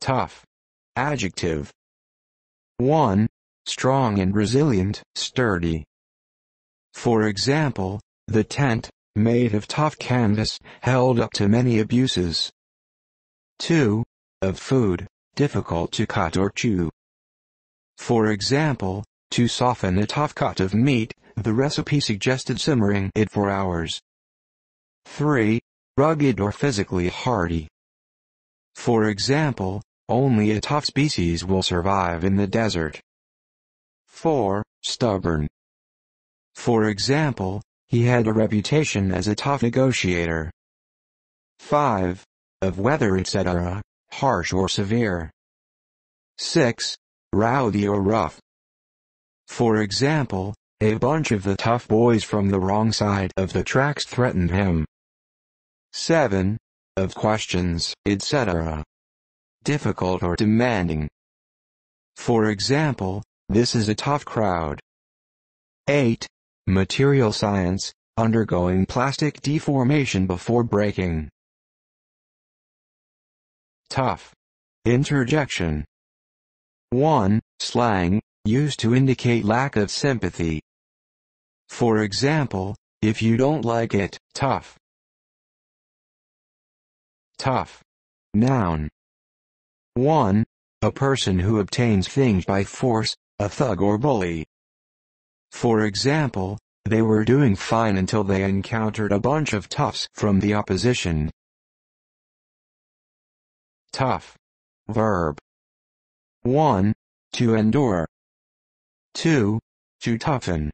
tough. Adjective. 1. Strong and resilient, sturdy. For example, the tent, made of tough canvas, held up to many abuses. 2. Of food, difficult to cut or chew. For example, to soften a tough cut of meat, the recipe suggested simmering it for hours. 3. Rugged or physically hardy. For example, only a tough species will survive in the desert. 4. Stubborn. For example, he had a reputation as a tough negotiator. 5. Of weather etc., harsh or severe. 6. Rowdy or rough. For example, a bunch of the tough boys from the wrong side of the tracks threatened him. 7. Of questions, etc. Difficult or demanding. For example, this is a tough crowd. 8. Material science, undergoing plastic deformation before breaking. Tough. Interjection. 1. Slang, used to indicate lack of sympathy. For example, if you don't like it, tough. Tough. Noun. 1. A person who obtains things by force, a thug or bully. For example, they were doing fine until they encountered a bunch of toughs from the opposition. Tough. Verb. 1. To endure. 2. To toughen.